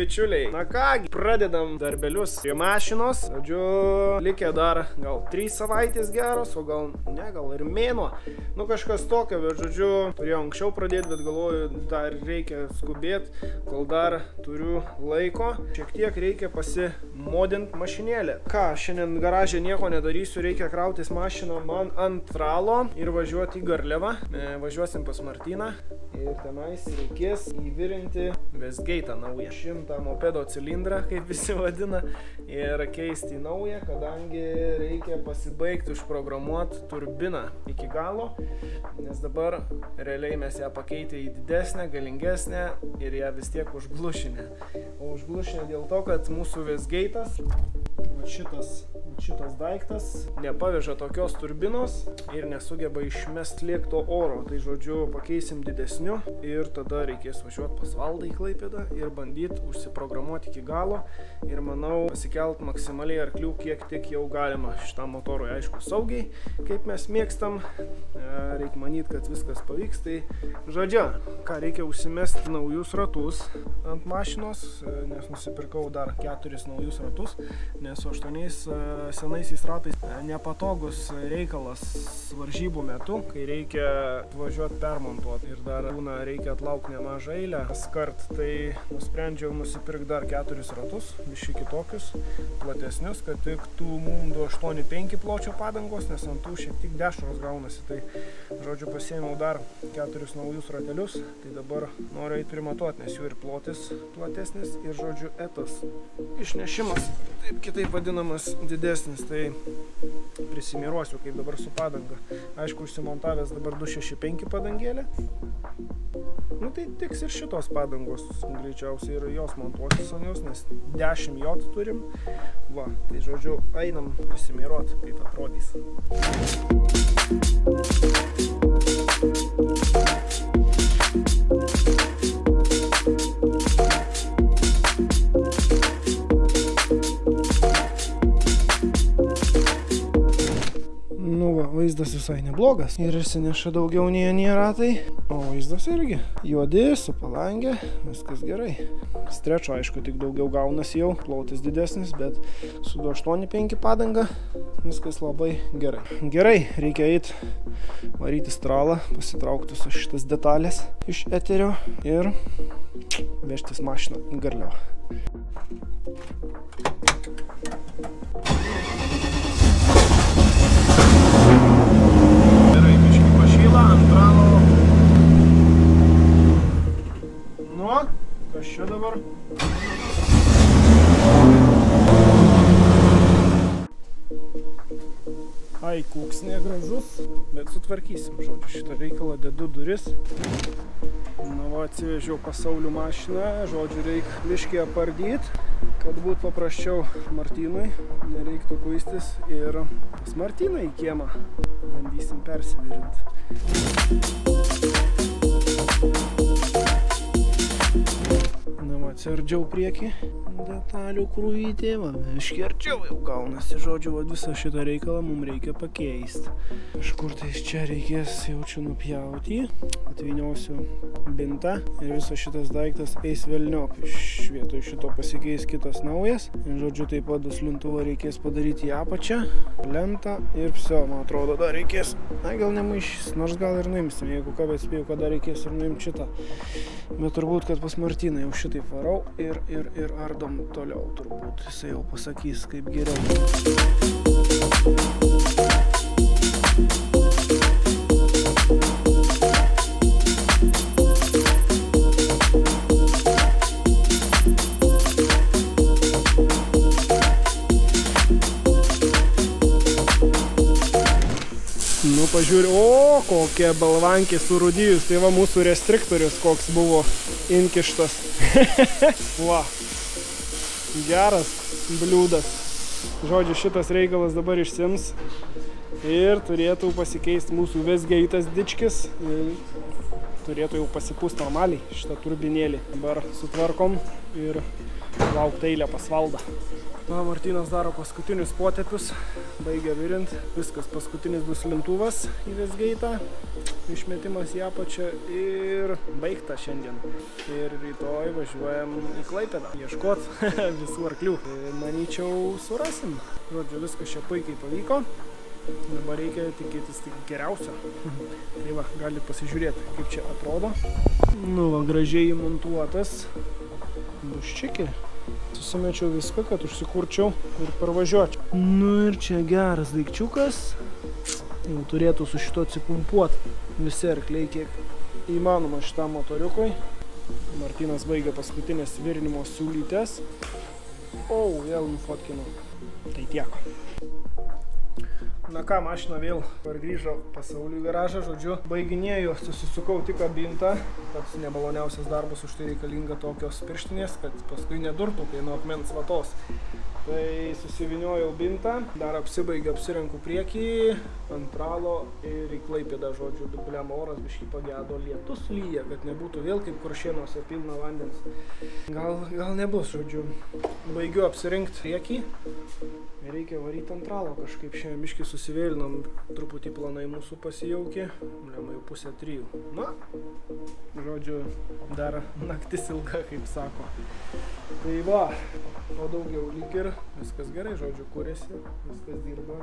Bičiuliai. Na kągi, pradedam darbelius prie mašinos. Žodžiu, likę dar gal 3 savaitės geros, o gal ne, gal ir mėnuo. Nu kažkas tokio, bet žodžiu, turėjau anksčiau pradėti, bet galvoju, dar reikia skubėti, kol dar turiu laiko. Šiek tiek reikia pasimodinti mašinėlę. Ką, šiandien garažė nieko nedarysiu, reikia krautis mašiną man ant tralo ir važiuoti į Garliavą. E, važiuosim pas Martyną ir tenais reikės įvirinti Westgate naują. Šimtą mopedo cilindrą, kaip visi vadina, ir keisti į naują, kadangi reikia pasibaigti užprogramuoti turbiną iki galo, nes dabar realiai mes ją pakeitė į didesnę, galingesnę ir ją vis tiek užglušinę. O užglušinę dėl to, kad mūsų Westgate'as, va šitas, šitas daiktas, nepaveža tokios turbinos ir nesugeba išmesti lėkto oro. Tai žodžiu, pakeisim didesniu ir tada reikės važiuoti pas valdą į Klaipėdą ir bandyti užsiprogramuoti iki galo ir manau pasikelt maksimaliai arklių, kiek tik jau galima šitam motorui, aišku, saugiai, kaip mes mėgstam. Reikia manyti, kad viskas pavyks. Tai žodžiu, ką reikia užsimesti naujus ratus ant mašinos, nes nusipirkau dar keturis naujus ratus, nes su aštuoniais senaisiais ratais. Nepatogus reikalas varžybų metu, kai reikia važiuoti permontuoti ir dar būna reikia atlaukti nemažą eilę. Skart tai nusprendžiau nusipirkti dar keturis ratus, viši kitokius, platesnius, kad tiktų mum 285 pločio padangos, nes ant tų šiek tiek dešros gaunasi. Tai, žodžiu, pasėmiau dar keturis naujus ratelius, tai dabar noriu eiti primatuoti, nes jų ir plotis platesnis ir, žodžiu, etas. Išnešimas, taip kitaip vadinamas, didesnis. Tai prisimiruosiu, kaip dabar su padanga. Aišku, užsimontavęs dabar 265 padangėlė. Nu tai tiks ir šitos padangos greičiausiai ir jos montuosis ant jos, nes 10 jot turim. Va, tai žodžiu, einam prisimiruot, kaip atrodys. Nu visai neblogas ir išsineša daugiau nei anie ratai, o vaizdas irgi juodi, su palangė, viskas gerai. Strečio aišku tik daugiau gaunasi jau, plotis didesnis, bet su 285 padanga viskas labai gerai. Gerai, reikia eiti varyti stralą, pasitraukti su šitas detalės iš eterio ir vežtis mašiną į garliavą. Gerai, kas čia dabar? Ai, kūks negražus, bet sutvarkysim, žodžiu, šitą reikalą dedu duris. Na va, atsivežiau pasaulių mašiną, žodžiu, reikia biškį apardyti, kad būtų paprasčiau Martynui, nereiktų kuistis ir pas Martyną į kiemą bandysim persivirinti. Na va, atsiardžiau priekį detalių krūvytė, va, iškerčiau jau gaunasi, žodžiu, va, visą šitą reikalą mums reikia pakeisti. Kažkur tai čia reikės jaučiu nupjauti, atviniosiu bintą ir visas šitas daiktas eis velniop. Iš vietoj šito pasikeis kitas naujas. Ir, žodžiu, taip pat duslintuvą reikės padaryti į apačią, lentą ir psio, man atrodo, dar reikės, na gal nemaišys, nors gal ir nuimsim, jeigu ką, bet spėjau, kad dar reikės ir nuimti šitą. Bet turbūt, kad pas Martyną jau šitaip varau ir, ir, ir ardom toliau turbūt. Jisai jau pasakys, kaip geriau. Kokia balvankė surudijus. Tai va mūsų restriktorius, koks buvo inkištas. va. Geras bliūdas. Žodžiu, šitas reikalas dabar išsims ir turėtų pasikeisti mūsų Vesgeitas dičkis. Ir turėtų jau pasipūsti normaliai šitą turbinėlį. Dabar sutvarkom ir laukti eilę pas valdą. Na, Martynas daro paskutinius potepius, baigia virint, viskas paskutinis duslintuvas į Vesgeitą išmetimas į apačią ir baigta šiandien. Ir rytoj važiuojam į Klaipėdą ieškot visų arklių. Manyčiau, surasim. Žodžiu, viskas čia puikiai pavyko. Dabar reikia tikėtis tik geriausio. tai va, gali pasižiūrėti, kaip čia atrodo. Nu, va, gražiai montuotas. Buščikį. Susimečiau viską, kad užsikurčiau ir parvažiuočiau. Nu ir čia geras daikčiukas. Jau turėtų su šito atsipumpuoti visi arkliai, kiek įmanoma šitam motoriukui. Martinas baigia paskutinės virinimo siūlytės. O, vėl nufotkinu. Tai tiek. Na ką, mašina vėl pargrįžo pasaulį garažą, žodžiu, baiginėjau, susisukau tik abintą, pats nemaloniausias darbas už tai reikalinga tokios pirštinės, kad paskui nedurtų, kai nuo akmens vatos. Tai susiviniojau bintą, dar apsibaigiu, apsirenku priekį, ant ralo ir į klaipėdą, žodžiu, dubliam oras biškai pagedo, lietus lyja, kad nebūtų vėl kaip kuršienuose pilna vandens. Gal, gal nebus, žodžiu, baigiu apsirinkti priekį, reikia varyti ant ralo kažkaip šiandien biškai susivėlinom, truputį planai mūsų pasijaukė, lemai jau pusę trijų. Na, žodžiu, dar naktis ilga, kaip sako. Tai va, o daugiau lyg ir viskas gerai, žodžiu, kūrėsi, viskas dirba,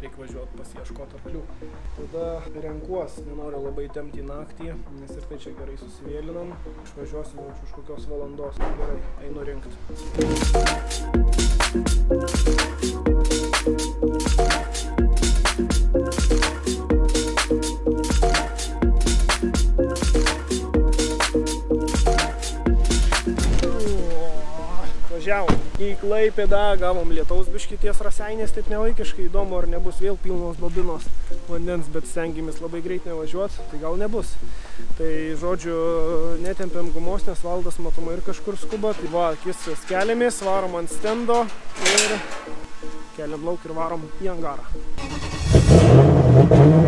reikia važiuoti pasieškoti arklių. Tada renkuos, nenoriu labai temti naktį, nes ir tai čia gerai susivėlinam, išvažiuosim už kokios valandos, gerai, einu rinkti. Į Klaipėdą, gavom lietaus biškį ties raseiniais, taip nevaikiškai įdomu, ar nebus vėl pilnos bobinos vandens, bet stengiamės labai greit nevažiuoti, tai gal nebus. Tai žodžiu, netempiam gumos, nes valdas matomai ir kažkur skuba. Tai va, akis keliamės, varom ant stendo ir keliam lauk ir varom į angarą. Žvakės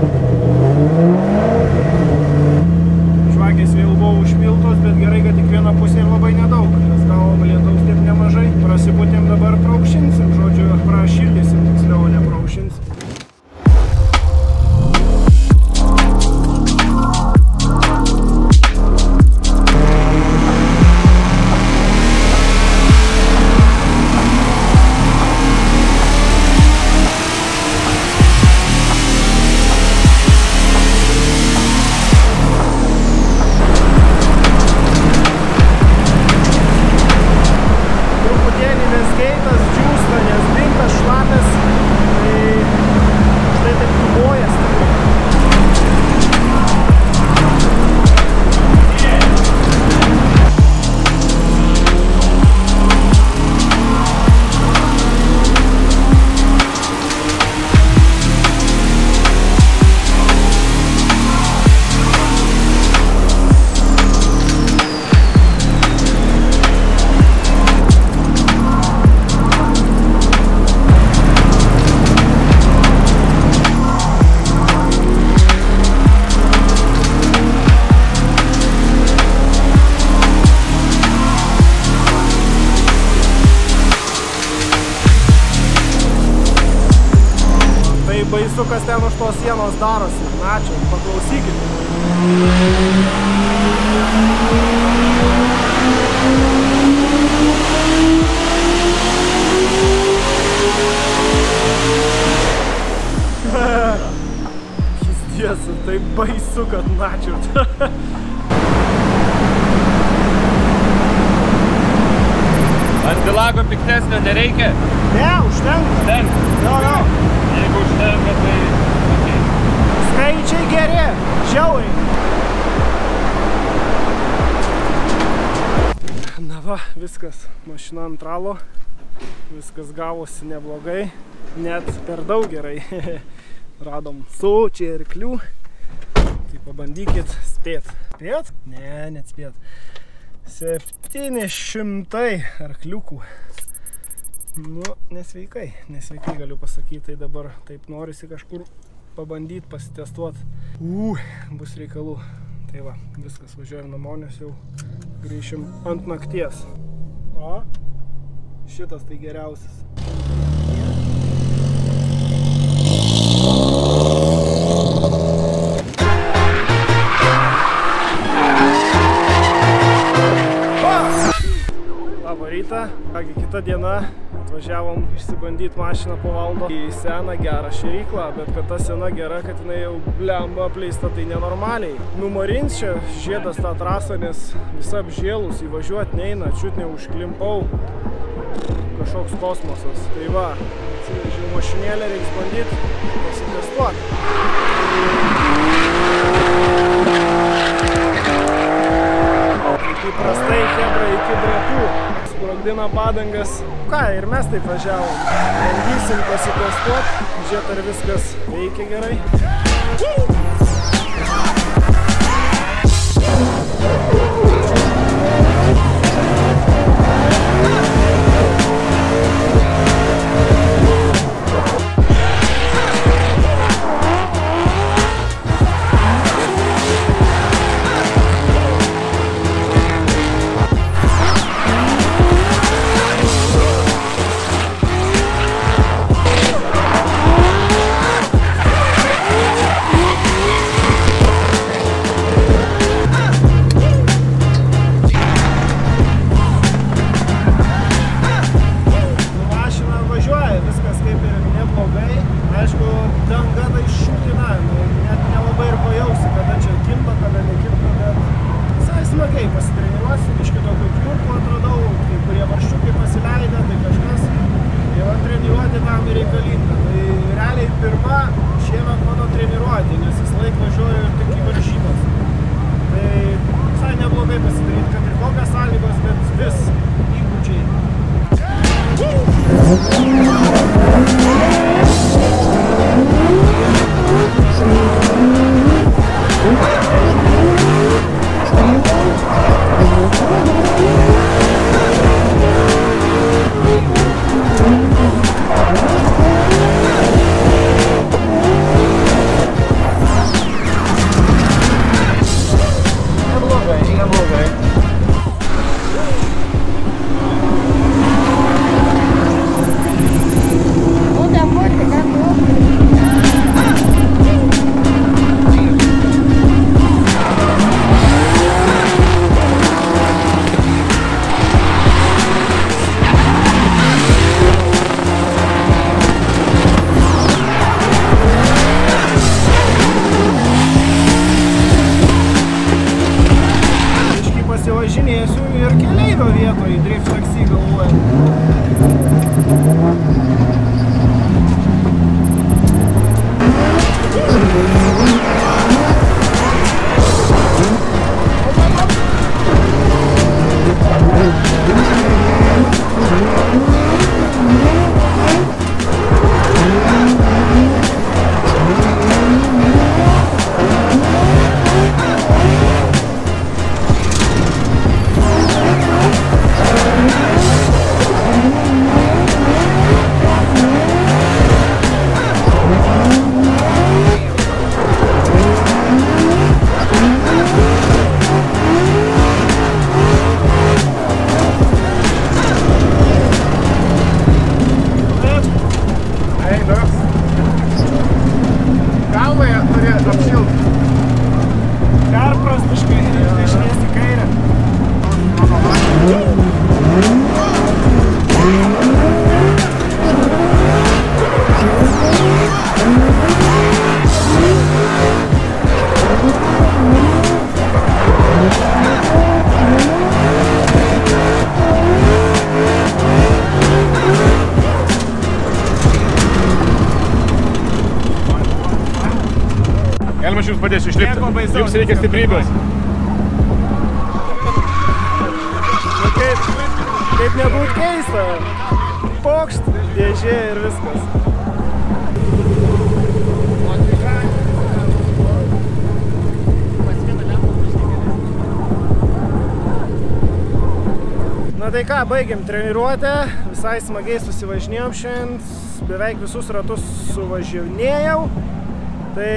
baisu, kad načiut. Antilago piktesnio nereikia? ne, užtenka. Ten. Jo, jo. Jeigu užtenka, tai... Okay. Skaičiai geri, žiauriai. Na va, viskas, mašina ant ralo, viskas gavosi neblogai, net per daug gerai. Radom sočiai arklių, pabandykit spėt. Spėt? Ne, net spėt. 700 arkliukų. Nu, nesveikai, nesveikai galiu pasakyti, tai dabar taip norisi kažkur pabandyti, pasitestuoti. U, bus reikalų. Tai va, viskas, važiuojam namo, nes jau grįšim ant nakties. O, šitas tai geriausias. Rytą. Kągi, kita diena. Atvažiavom išsibandyti mašiną po valdo į seną gerą šėryklą, bet kad ta sena gera, kad jinai jau blemba apleista, tai nenormaliai. Numarins čia žiedas tą trasą, nes visa apžėlus įvažiuoti neina, čiut neužklimpau. Kažkoks kosmosas. Tai va, atsivežiau mašinėlę, reiks bandyti pasitestuoti. Įprastai Hebra iki bretų sprogdina padangas. Ką, ir mes taip važiavom. Bandysim pasitestuoti, žiūrėt ar viskas veikia gerai. Mašina Neblogai, Padėsiu išlipti. Jums reikia stiprybės. Nu kaip, kaip nebūt keista. Pokšt, dėžė ir viskas. Na tai ką, baigiam treniruotę, visai smagiai susivažinėjom šiandien, beveik visus ratus suvažinėjau. Tai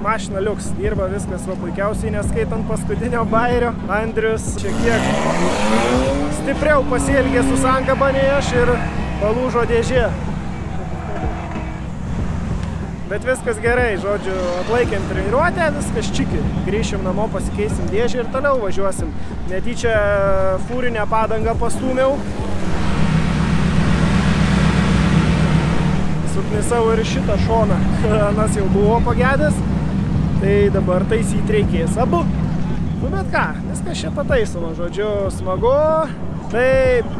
mašina liuks, dirba viskas va puikiausiai, neskaitant paskutinio bairio. Andrius šiek tiek stipriau pasielgė su sankaba nei aš ir palūžo dėžė. Bet viskas gerai, žodžiu, atlaikėm treniruotę, viskas čiki. Grįšim namo, pasikeisim dėžę ir toliau važiuosim. Netyčia fūrinę padangą pastūmiau. Suknisau ir šitą šoną, anas jau buvo pagedęs. Tai dabar taisyti reikės abu. Nu bet ką, viskas čia pataisoma, žodžiu, smagu. Tai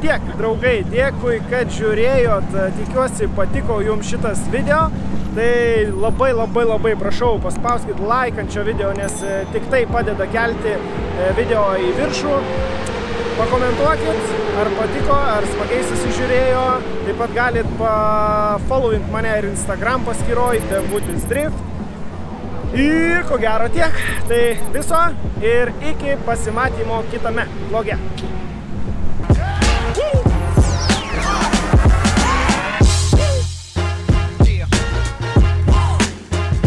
tiek, draugai, dėkui, kad žiūrėjot, tikiuosi patiko jums šitas video. Tai labai labai labai prašau, paspauskit šio video, nes e, tik tai padeda kelti e, video į viršų. Pakomentuokit, ar patiko, ar smagiai susižiūrėjo. Taip pat galit pafollowint mane ir Instagram paskyroj, Dembutis Drift. Ir ko gero tiek. Tai viso ir iki pasimatymo kitame vloge.